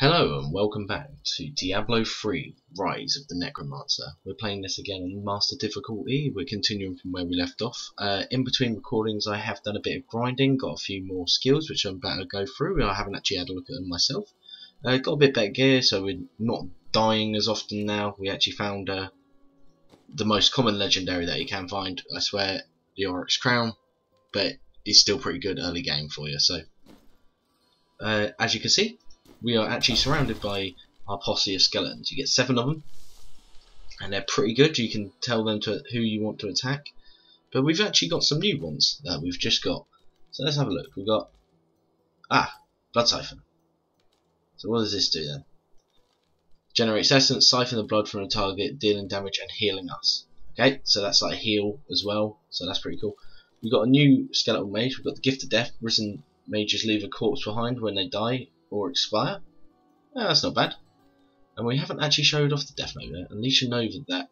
Hello and welcome back to Diablo 3 Rise of the Necromancer. We're playing this again on Master Difficulty, we're continuing from where we left off. Uh, in between recordings I have done a bit of grinding, got a few more skills which I'm about to go through, I haven't actually had a look at them myself. Uh, got a bit better gear so we're not dying as often now, we actually found uh, the most common legendary that you can find, I swear, the Leoric's Crown, but it's still pretty good early game for you, so uh, as you can see we are actually surrounded by our posse of skeletons. You get seven of them, and they're pretty good. You can tell them to who you want to attack. But we've actually got some new ones that we've just got. So let's have a look. We've got ah blood siphon. So what does this do then? Generates essence, siphon the blood from a target, dealing damage and healing us. Okay, so that's like a heal as well. So that's pretty cool. We've got a new skeletal mage. We've got the gift of death. Risen mages leave a corpse behind when they die or expire. That's not bad. And we haven't actually showed off the Death Nova. Unleash a Nova that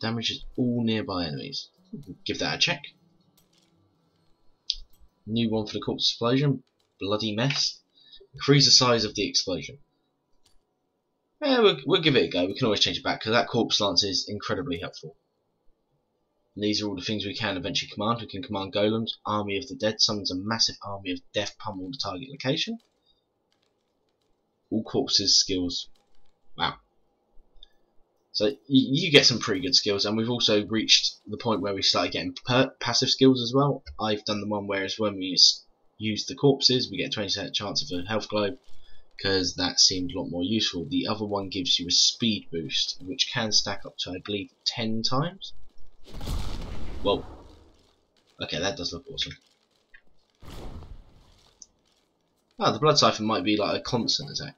damages all nearby enemies. Give that a check. New one for the corpse explosion. Bloody mess. Increase the size of the explosion. Yeah, we'll, we'll give it a go. We can always change it back because that corpse lance is incredibly helpful. And these are all the things we can eventually command. We can command golems, army of the dead, summons a massive army of death pummel the target location all corpses skills. Wow. So you get some pretty good skills, and we've also reached the point where we started getting passive skills as well. I've done the one whereas when we use the corpses, we get 20% chance of a health globe, because that seemed a lot more useful. The other one gives you a speed boost, which can stack up to, I believe, 10 times. Well, okay, that does look awesome. Ah, the Blood Siphon might be like a constant attack.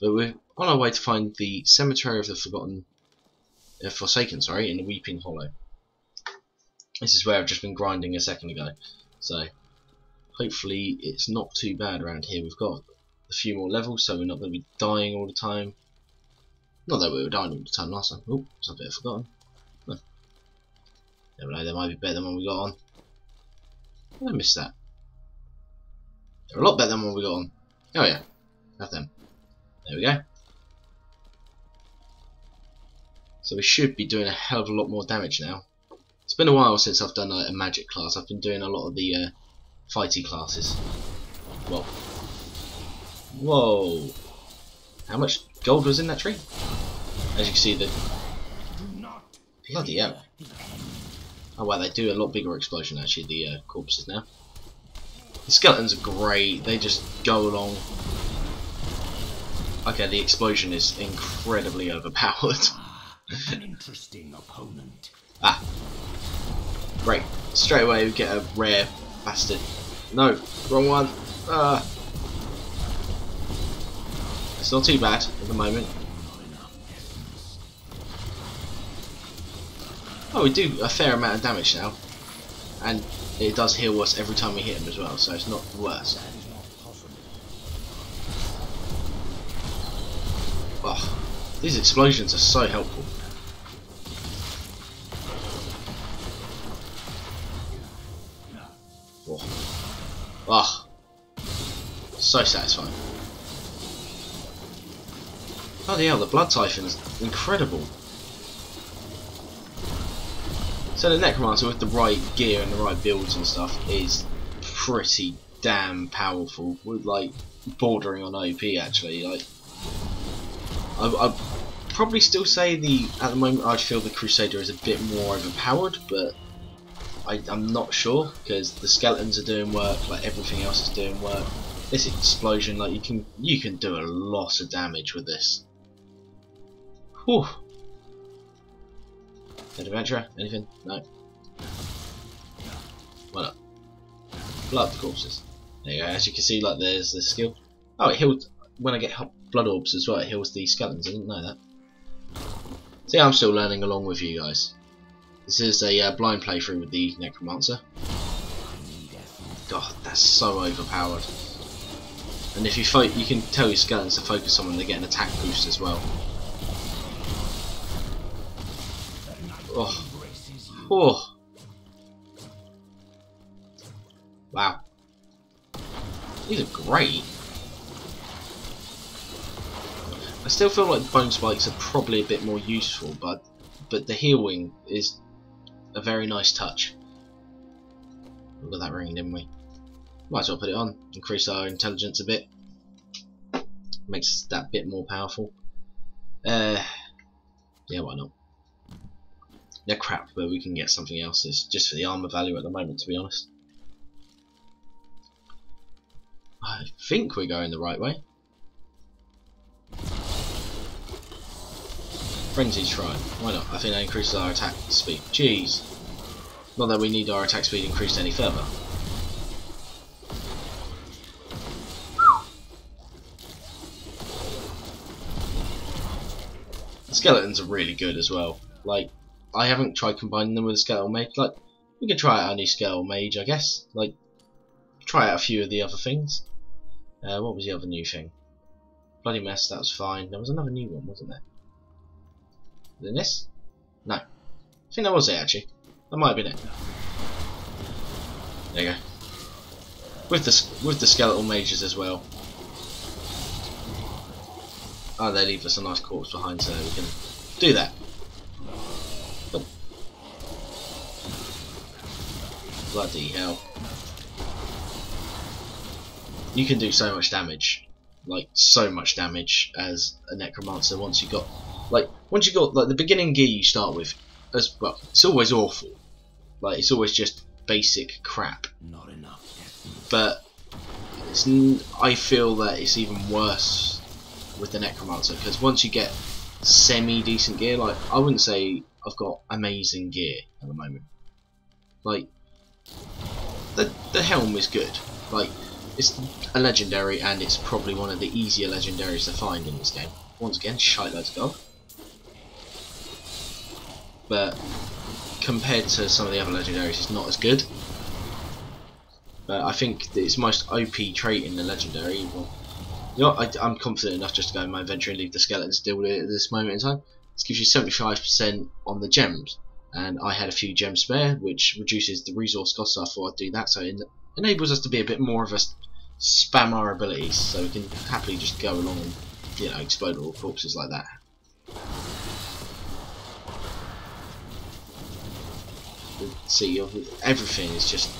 But we're on our way to find the Cemetery of the Forgotten, uh, Forsaken, sorry, in the Weeping Hollow. This is where I've just been grinding a second ago. So, hopefully it's not too bad around here. We've got a few more levels, so we're not going to be dying all the time. Not that we were dying all the time last time. Oh, something I've forgotten. Huh. Never know, there might be better than one we got on. I missed that. They're a lot better than what we got on. Oh yeah, them. There we go. So we should be doing a hell of a lot more damage now. It's been a while since I've done a, a magic class. I've been doing a lot of the uh, fighty classes. Whoa. Whoa. How much gold was in that tree? As you can see, the bloody hell. Oh wow, they do a lot bigger explosion actually. The uh, corpses now. The skeletons are great, they just go along. Okay, the explosion is incredibly overpowered. An interesting opponent. ah. Great. Straight away we get a rare bastard. No, wrong one. Ah. It's not too bad at the moment. Oh, we do a fair amount of damage now. And it does heal us every time we hit him as well, so it's not worse. Oh, these explosions are so helpful. Oh, oh. so satisfying. Oh hell, the blood siphon is incredible. So the Necromancer with the right gear and the right builds and stuff is pretty damn powerful. With like bordering on OP actually. Like I I'd probably still say the at the moment I feel the Crusader is a bit more overpowered, but I, I'm not sure because the skeletons are doing work, like everything else is doing work. This explosion, like you can you can do a lot of damage with this. Whew. Adventurer? Anything? No. What up? Blood corpses. There you go. As you can see, like there's the skill. Oh, it heals when I get blood orbs as well. It heals the skeletons. I didn't know that. See, I'm still learning along with you guys. This is a uh, blind playthrough with the Necromancer. God, that's so overpowered. And if you fight, you can tell your skeletons to focus on them, they get an attack boost as well. Oh. Oh. Wow. These are great. I still feel like the bone spikes are probably a bit more useful, but but the healing is a very nice touch. We got that ring, didn't we? Might as well put it on. Increase our intelligence a bit. Makes that bit more powerful. Uh, yeah, why not? They're crap, but we can get something else. It's just for the armor value at the moment, to be honest. I think we're going the right way. Frenzy Shrine. Why not? I think that increases our attack speed. Jeez. Not that we need our attack speed increased any further. The skeletons are really good as well. Like, I haven't tried combining them with a skeletal mage. Like, we could try out our new skeletal mage, I guess. Like, try out a few of the other things. Uh, what was the other new thing? Bloody mess, that was fine. There was another new one, wasn't there? Than this? No. I think that was it actually. That might have been it. There you go. With the with the skeletal mages as well. Oh, they leave us a nice corpse behind, so we can do that. Bloody hell! You can do so much damage, like so much damage as a necromancer once you got like once you got like the beginning gear you start with as well it's always awful like it's always just basic crap Not enough. but it's I feel that it's even worse with the necromancer because once you get semi decent gear like I wouldn't say I've got amazing gear at the moment like the the helm is good. Like it's a legendary and it's probably one of the easier legendaries to find in this game. Once again shite loads of gold. But compared to some of the other legendaries, it's not as good. But I think that its most OP trait in the legendary, well, you know, I, am confident enough just to go in my inventory and leave the skeletons deal with it at this moment in time. This gives you 75% on the gems, and I had a few gems spare, which reduces the resource cost, so I thought I'd do that, so it enables us to be a bit more of a spam our abilities, so we can happily just go along and, you know, explode all corpses like that. see everything is just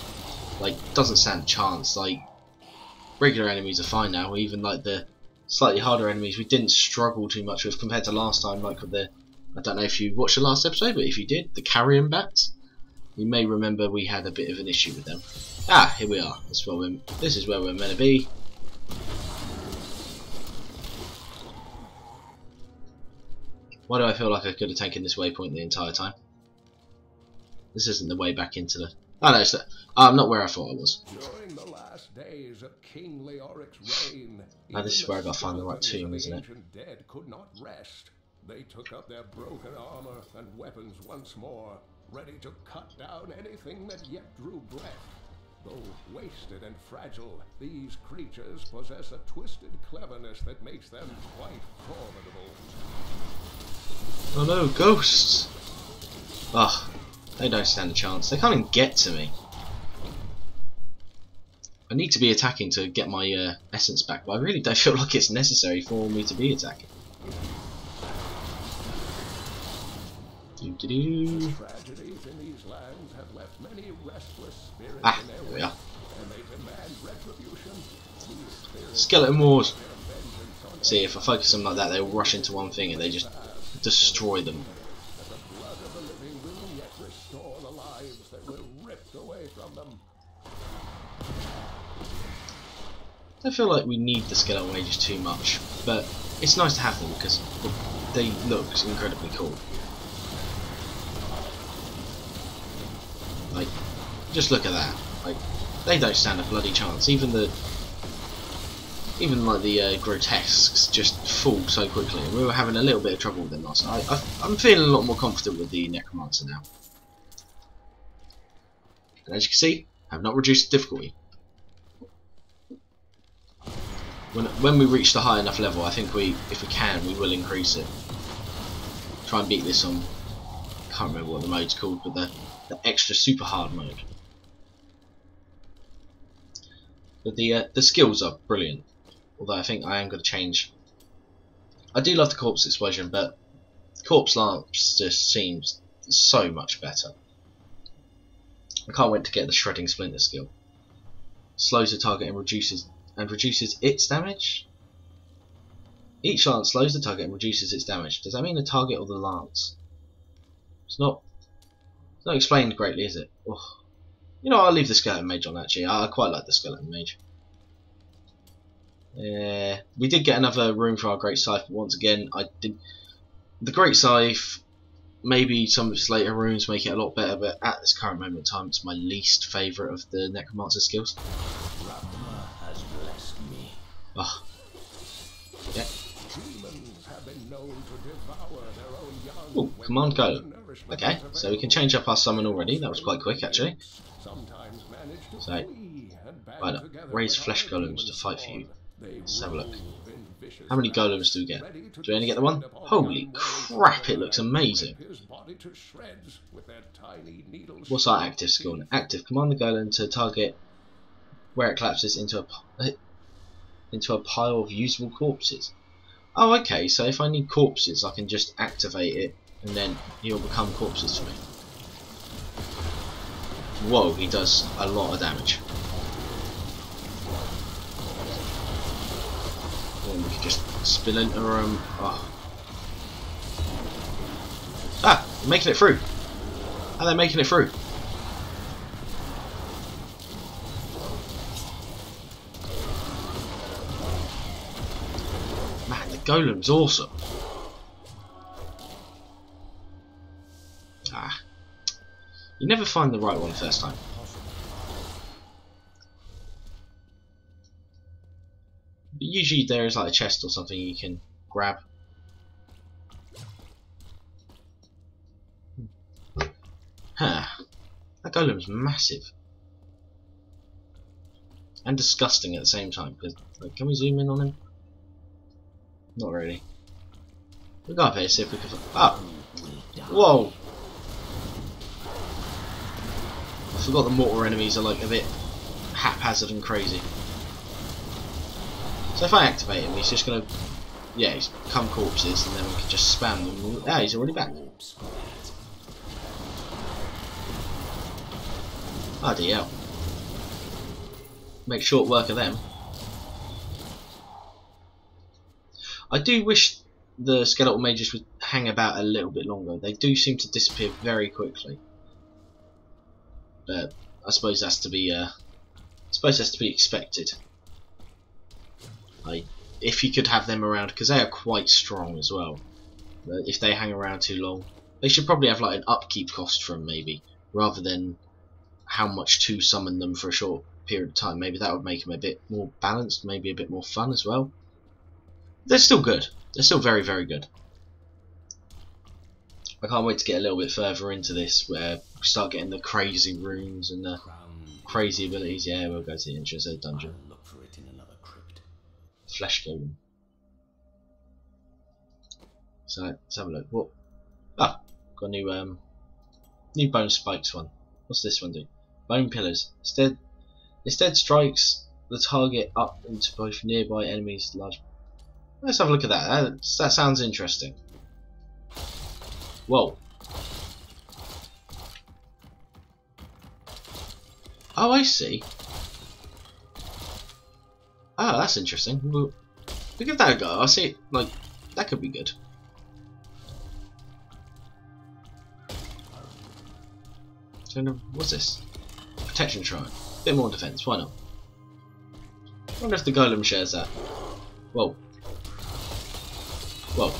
like doesn't stand a chance. Like regular enemies are fine now. Even like the slightly harder enemies we didn't struggle too much with compared to last time. Like with the I don't know if you watched the last episode, but if you did, the carrion bats, you may remember we had a bit of an issue with them. Ah, here we are. This is where we're, this is where we're meant to be. Why do I feel like I could have taken this waypoint the entire time? This isn't the way back into the... Oh no, it's the... oh, I'm not where I thought I was. During the last days of King Leoric's reign, oh, this is where I gotta find the right tomb, isn't it? Dead could not rest. They took up their broken armor and weapons once more, ready to cut down anything that yet drew breath. Though wasted and fragile, these creatures possess a twisted cleverness that makes them quite formidable. Oh no, ghosts! Ugh. They don't stand a chance. They can't even get to me. I need to be attacking to get my uh, essence back, but I really don't feel like it's necessary for me to be attacking. Tragedies in these lands have left many restless spirits ah, in there we and they demand retribution. Skeleton wars. See, if I focus them like that, they'll rush into one thing and they just destroy them. I feel like we need the skeletal mages too much, but it's nice to have them because they look incredibly cool. Like, just look at that. Like, they don't stand a bloody chance. Even the, even like the uh, grotesques just fall so quickly. We were having a little bit of trouble with them last night. I, I'm feeling a lot more confident with the necromancer now. And as you can see, I have not reduced the difficulty. When, when we reach the high enough level, I think we, if we can, we will increase it. Try and beat this on, I can't remember what the mode's called, but the, the extra super hard mode. But the uh, the skills are brilliant. Although I think I am going to change I do love the corpse explosion, but corpse lance just seems so much better. I can't wait to get the shredding splinter skill. Slows the target and reduces and reduces its damage. Each lance slows the target and reduces its damage. Does that mean the target or the lance? It's not. It's not explained greatly, is it? Oh. You know, I'll leave the skeleton mage on actually. I quite like the skeleton mage. Yeah, we did get another rune for our great scythe, but once again, I did. The great scythe, maybe some of its later runes make it a lot better, but at this current moment in time, it's my least favourite of the necromancer skills. Has blessed me. Oh. Yeah. Ooh, command nourishment Okay, so we can change up our summon already. That was quite quick, actually. Sometimes manage to So, right, together raise flesh golems to fight for you. Let's have a look. rove in vicious How many golems do we get? Do we only get the one? Holy crap, it looks amazing. rip his body to shreds with their tiny needle What's our active skill? Active. Command the golem to target where it collapses into a p- eh, into a pile of usable corpses. Oh, okay. So if I need corpses, I can just activate it, and then he'll become corpses for me. Whoa, he does a lot of damage. We can just splinter him. Oh. Ah, making it through. Are they making it through? Man, the golem's awesome. You never find the right one first time. But usually there is like a chest or something you can grab. Huh. That golem's massive. And disgusting at the same time. 'cause, like, can we zoom in on him? Not really. We'll go up here, see if we can. Oh! Whoa! I forgot the mortar enemies are like a bit haphazard and crazy. So if I activate him, he's just gonna. Yeah, he's become corpses and then we can just spam them. Ah, he's already back. Bloody hell. Make short work of them. I do wish the skeletal mages would hang about a little bit longer. They do seem to disappear very quickly. But I suppose that's to be uh, I suppose that's to be expected. I, if you could have them around, because they are quite strong as well. But if they hang around too long, they should probably have like an upkeep cost from maybe, rather than how much to summon them for a short period of time. Maybe that would make them a bit more balanced, maybe a bit more fun as well. They're still good. They're still very, very good. I can't wait to get a little bit further into this, where we start getting the crazy runes and the crazy abilities. Yeah, we'll go to the entrance of the dungeon. Look for it in another crypt. Flesh golem. So let's have a look. What? Ah, got a new um, new bone spikes one. What's this one do? Bone pillars. Instead, instead strikes the target up into both nearby enemies. Large. Let's have a look at that. That, that sounds interesting. Whoa. Oh, I see. Oh, that's interesting. We'll, we'll give that a go. I see. Like that could be good. What's this? Protection shrine. Bit more defense. Why not? I wonder if the golem shares that. Whoa. Whoa.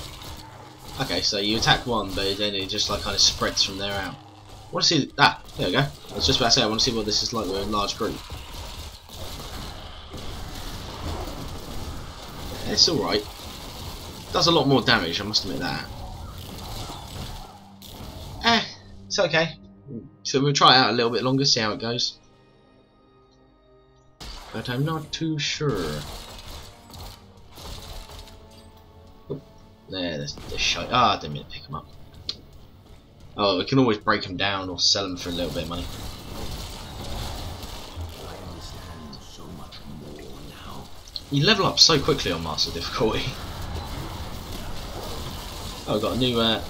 Okay, so you attack one, but then it just like kind of spreads from there out. I want to see. that. there we go. I was just about to say I want to see what this is like. We're a large group. It's alright. Does a lot more damage, I must admit that. Eh, it's okay. So we'll try it out a little bit longer, see how it goes. But I'm not too sure. Oh, there, there's the shite. Ah, I didn't mean to pick them up. Oh, we can always break them down or sell them for a little bit of money. You level up so quickly on Master Difficulty. Oh, we've got a new uh,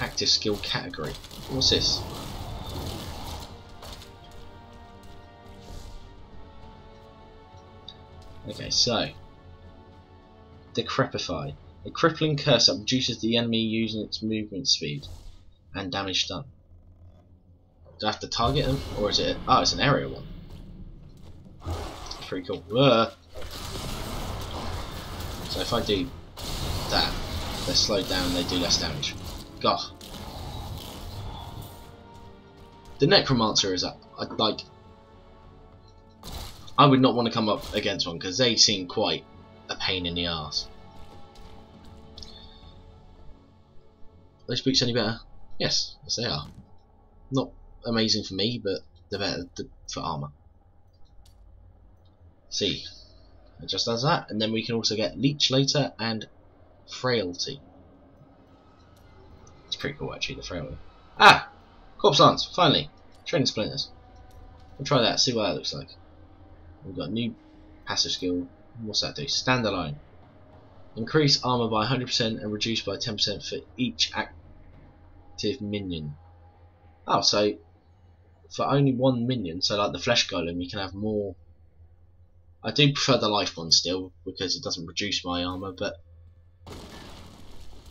active skill category. What's this? Okay, so Decrepify. A crippling curse that reduces the enemy using its movement speed and damage done. Do I have to target them, or is it? Oh, it's an area one. Pretty cool. Whoa. So if I do that, they're slowed down they do less damage. God. The Necromancer is a, a, like. I would not want to come up against one because they seem quite a pain in the ass. Those boots any better? Yes, yes they are. Not amazing for me, but they're better for armour. See, it just does that, and then we can also get Leech later and Frailty. It's pretty cool actually, the Frailty. Ah! Corpse Lance, finally! Shredding Splinters. We'll try that, see what that looks like. We've got a new passive skill. What's that do? Standalone. Increase armor by 100% and reduce by 10% for each active minion. Oh, so for only one minion, so like the flesh golem, you can have more. I do prefer the life one still because it doesn't reduce my armor, but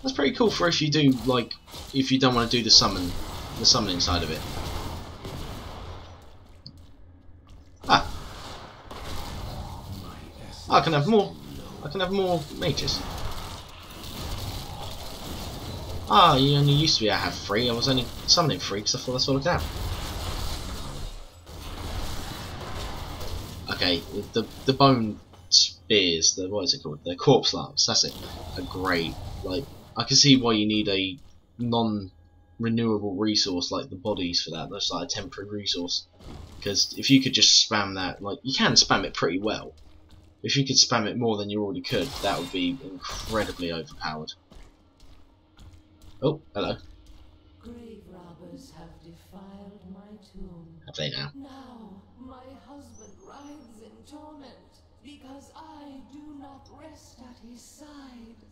that's pretty cool for if you do like if you don't want to do the summon, the summoning side of it. Ah, I can have more. I can have more mages. Ah, you only used to be I have three. I was only summoning three because I thought that's all I could have. Okay, the the bone spears, the what is it called? The corpse lance. That's it. Are great. Like I can see why you need a non-renewable resource like the bodies for that. That's like a temporary resource. Because if you could just spam that, like you can spam it pretty well. If you could spam it more than you already could, that would be incredibly overpowered. Oh, hello. Grave robbers have defiled my tomb. Have they now? Now my husband writhes in torment because I do not rest at his side.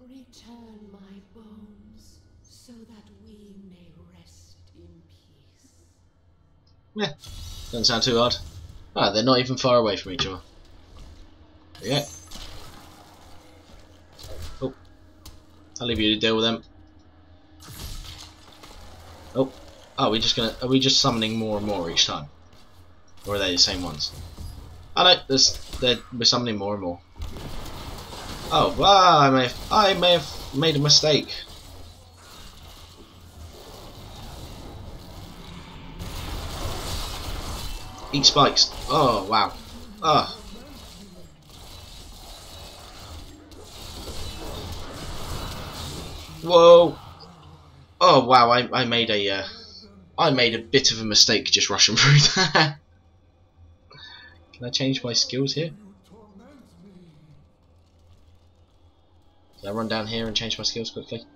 Return my bones so that we may rest in peace. Yeah, doesn't sound too hard. Ah, they're not even far away from each other. Yeah. Oh. I'll leave you to deal with them. Oh. Are we just gonna are we just summoning more and more each time? Or are they the same ones? Oh no, there's they're we're summoning more and more. Oh wow I may have I may have made a mistake. Eat spikes. Oh wow. Oh. Whoa! Oh wow, I, I made a uh, I made a bit of a mistake just rushing through that. Can I change my skills here? Can I run down here and change my skills quickly?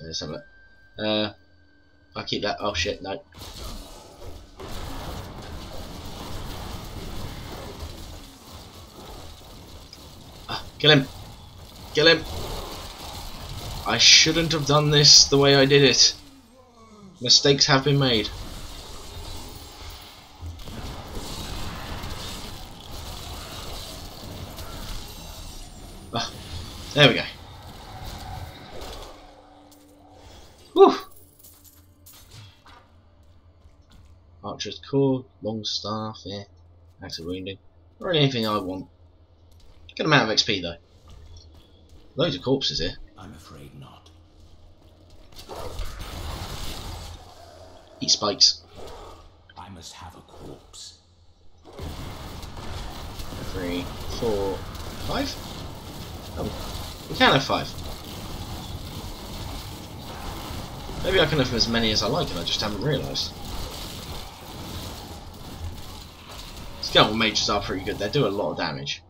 Let's have a look. Uh, I'll keep that. Oh shit, no. Ah, kill him! Kill him! I shouldn't have done this the way I did it. Mistakes have been made. Ah, there we go. Whew. Archer's core, long staff, yeah. Active wounding. Or anything I want. Good amount of XP though. Loads of corpses here. I'm afraid not. Eat spikes. I must have a corpse. Three, four, five? Oh, we can have five. Maybe I can have as many as I like and I just haven't realised. Skeletal mages are pretty good, they do a lot of damage.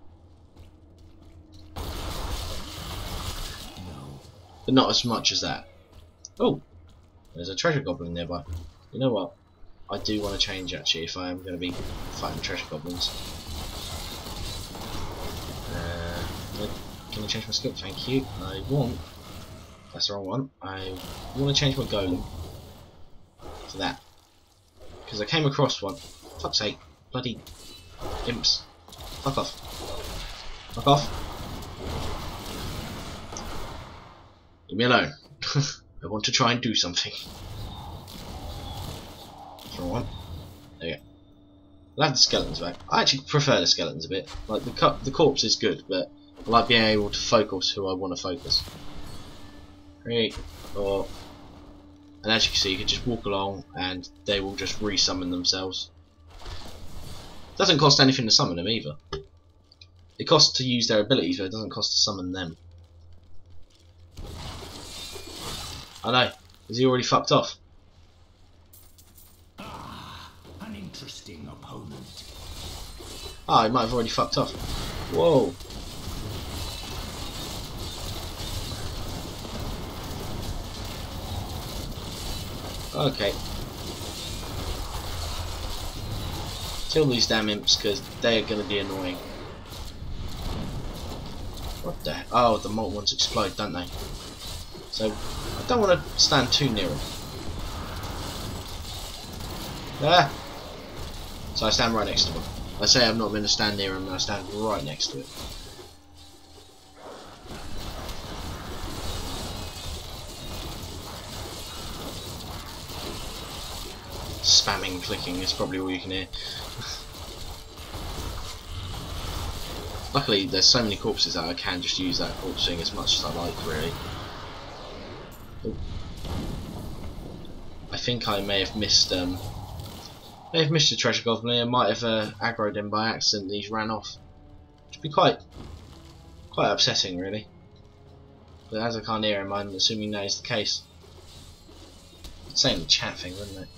But not as much as that. Oh! There's a treasure goblin nearby. You know what? I do want to change actually if I am going to be fighting treasure goblins. Uh, Can I change my skill? Thank you. I want. That's the wrong one. I want to change my golem to that because I came across one. Fuck's sake! Bloody imps! Fuck off! Fuck off! Leave me alone. I want to try and do something. Wrong one. There you go. I'll have the skeletons back. I actually prefer the skeletons a bit. Like the the corpse is good, but I like being able to focus who I want to focus. Three, four, and as you can see, you can just walk along and they will just resummon themselves. Doesn't cost anything to summon them either. It costs to use their abilities, but it doesn't cost to summon them. I know. Is he already fucked off? An interesting opponent. Ah, he might have already fucked off. Whoa. Okay. Kill these damn imps because they're going to be annoying. What the? Oh, the molt ones explode, don't they? So I don't want to stand too near him. Ah! So I stand right next to him. I say I'm not going to stand near him, I stand right next to it. Spamming clicking is probably all you can hear. Luckily, there's so many corpses that I can just use that corpse thing as much as I like, really. Oh. I think I may have missed um, may have missed a treasure goblin. I might have uh, aggroed him by accident. He's ran off. Which would be quite quite upsetting, really. But as I can't hear him, I'm assuming that is the case. Saying the chat thing, wouldn't it?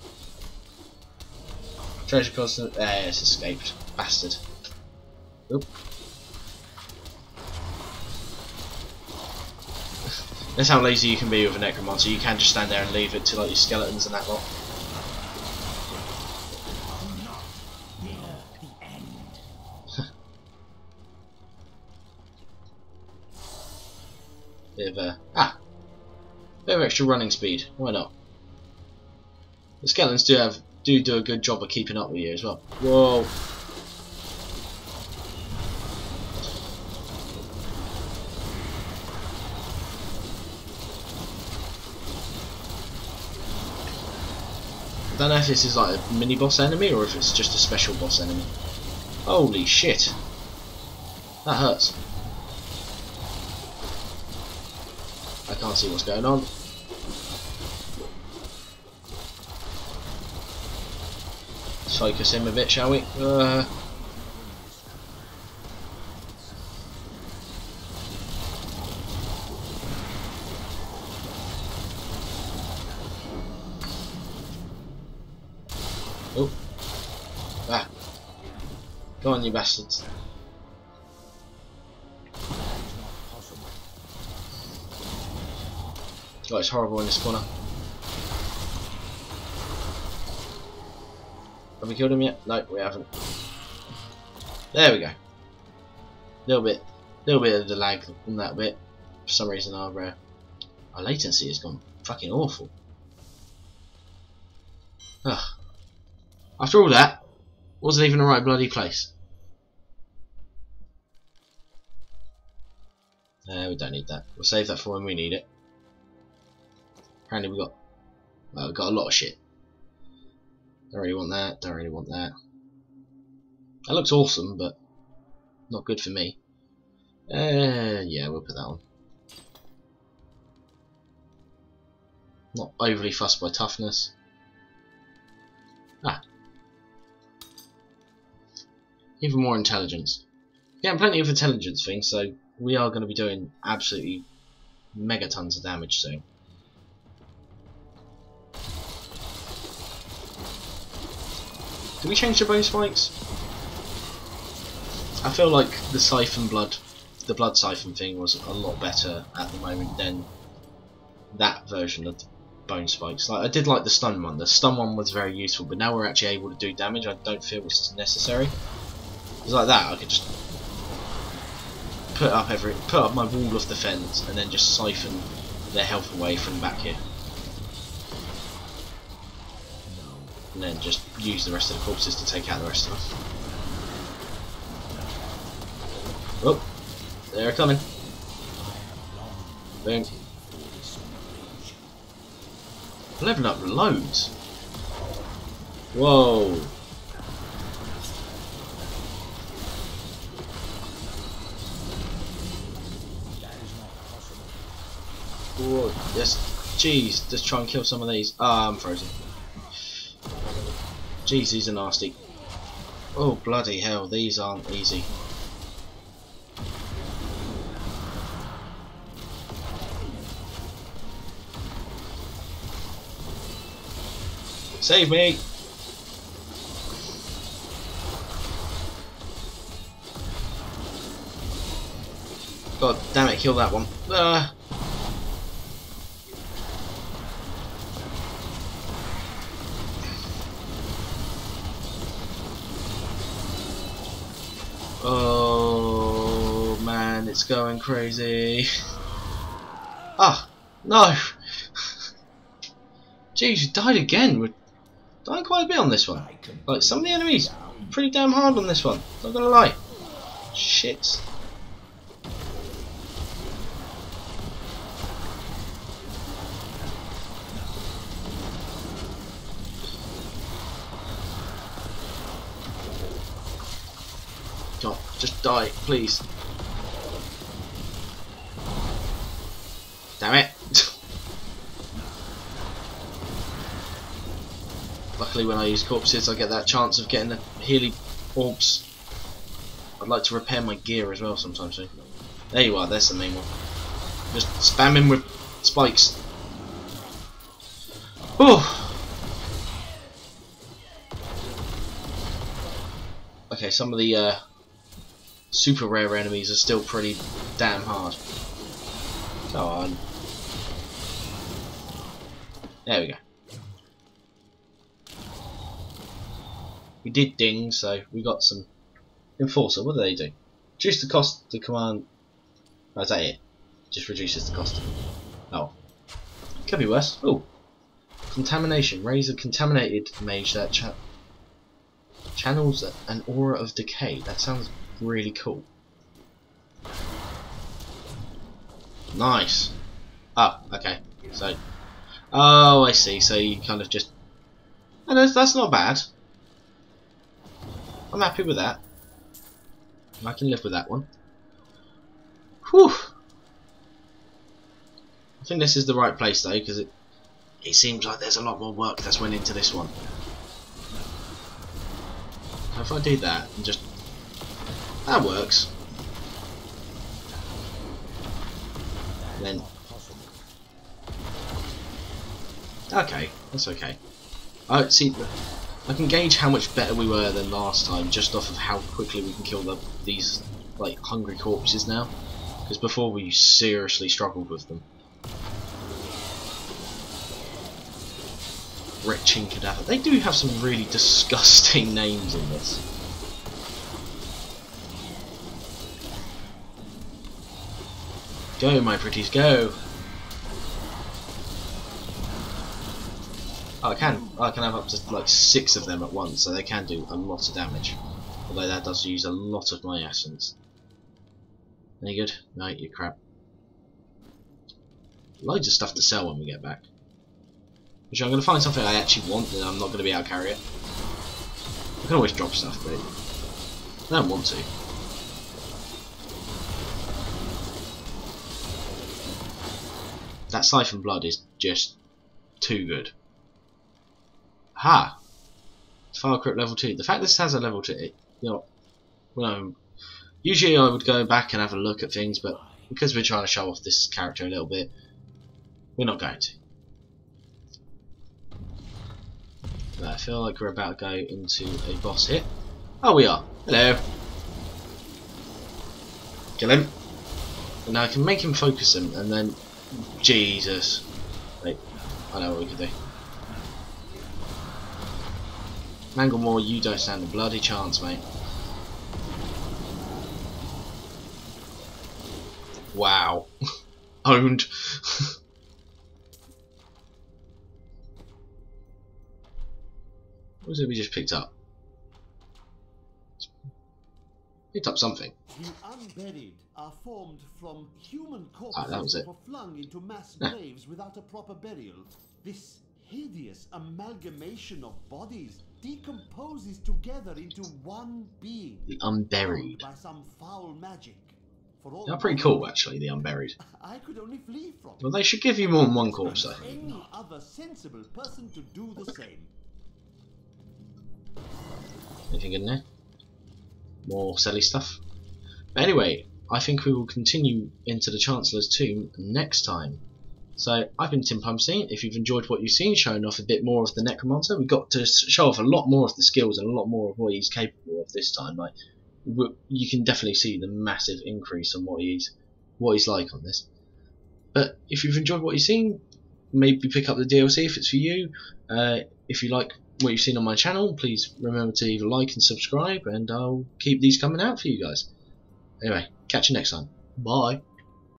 Treasure goblin. There, it's escaped. Bastard. Oop. That's how lazy you can be with a necromancer. You can just stand there and leave it to like your skeletons and that lot. Bit of a ah, bit of extra running speed. Why not? The skeletons do have do do a good job of keeping up with you as well. Whoa. Don't know if this is like a mini boss enemy or if it's just a special boss enemy. Holy shit. That hurts. I can't see what's going on. Let's focus him a bit, shall we? Uh, oh. Ah. Go on, you bastards. Oh, it's horrible in this corner. Have we killed him yet? No, we haven't. There we go. Little bit, little bit of the lag on that bit. For some reason, our uh, our latency has gone fucking awful. Ugh. After all that, wasn't even the right bloody place. Uh, we don't need that. We'll save that for when we need it. Apparently we got well, we got a lot of shit. Don't really want that, don't really want that. That looks awesome, but not good for me. Uh, yeah, we'll put that on. Not overly fussed by toughness. Ah. Even more intelligence. Getting plenty of intelligence things, so we are going to be doing absolutely megatons of damage soon. Did we change the bone spikes? I feel like the siphon blood, the blood siphon thing was a lot better at the moment than that version of the bone spikes. Like I did like the stun one. The stun one was very useful, but now we're actually able to do damage. I don't feel it's necessary. It's like that. I could just put up every put up my wall of defence and then just siphon their health away from back here. And then just use the rest of the corpses to take out the rest of us. Oh, they're coming. Boom. Leveling up loads. Whoa. Whoa. Yes. Jeez, just try and kill some of these. Ah, I'm frozen. Jeez, these are nasty. Oh, bloody hell, these aren't easy. Save me! God damn it, kill that one. Ah. Oh going crazy. Ah, no! Jeez, you died again. We're dying quite a bit on this one. Like, some of the enemies pretty damn hard on this one. Not gonna lie. Shit. Stop. Just die, please. Damn it. Luckily when I use corpses I get that chance of getting the healing orbs. I'd like to repair my gear as well sometimes. There you are, there's the main one. Just spamming with spikes. Oh. Okay, some of the uh, super rare enemies are still pretty damn hard. Go on. There we go. We did ding, so we got some enforcer. What do they do? Reduce the cost to command. Oh, is that it? Just reduces the cost. Oh, could be worse. Oh, contamination. Raise a contaminated mage that cha channels an aura of decay. That sounds really cool. Nice. Oh, okay. So, oh, I see. So you kind of just. And that's, that's not bad. I'm happy with that. I can live with that one. Whew. I think this is the right place though, because it it seems like there's a lot more work that's went into this one. If I do that and just that works. Then okay, that's okay. I see. I can gauge how much better we were than last time just off of how quickly we can kill the, these like hungry corpses now. Because before we seriously struggled with them. Retching Cadaver. They do have some really disgusting names in this. Go, my pretties, go! Oh, I can. I can have up to like six of them at once, so they can do a lot of damage. Although that does use a lot of my essence. Any good? No, you crap. Loads of stuff to sell when we get back. Which I'm going to find something I actually want, and I'm not going to be carry it. I can always drop stuff, but I don't want to. That Siphon Blood is just too good. Ha! File Crypt level 2. The fact this has a level 2, you know, well, usually I would go back and have a look at things, but because we're trying to show off this character a little bit, we're not going to. I feel like we're about to go into a boss hit. Oh, we are. Hello. Kill him. And now I can make him focus him, and then... Jesus. Wait, I know what we can do. Manglemore, you don't stand a bloody chance, mate. Wow. Owned. what was it we just picked up? Picked up something. The unburied are formed from human corpses Ah, that were flung into mass graves without a proper burial. This hideous amalgamation of bodies decomposes together into one being. The Unburied. By some foul magic. For all They're pretty cool, actually, the Unburied. I could only flee from. Well, they should give you more than one corpse, though. Any other sensible person to do the same. Anything in there? More silly stuff? But anyway, I think we will continue into the Chancellor's tomb next time. So, I've been Tim Plumbstein. If you've enjoyed what you've seen, showing off a bit more of the Necromancer, we got to show off a lot more of the skills and a lot more of what he's capable of this time. Like, you can definitely see the massive increase on what he's what he's like on this. But if you've enjoyed what you've seen, maybe pick up the DLC if it's for you. Uh, if you like what you've seen on my channel, please remember to either like and subscribe, and I'll keep these coming out for you guys. Anyway, catch you next time. Bye.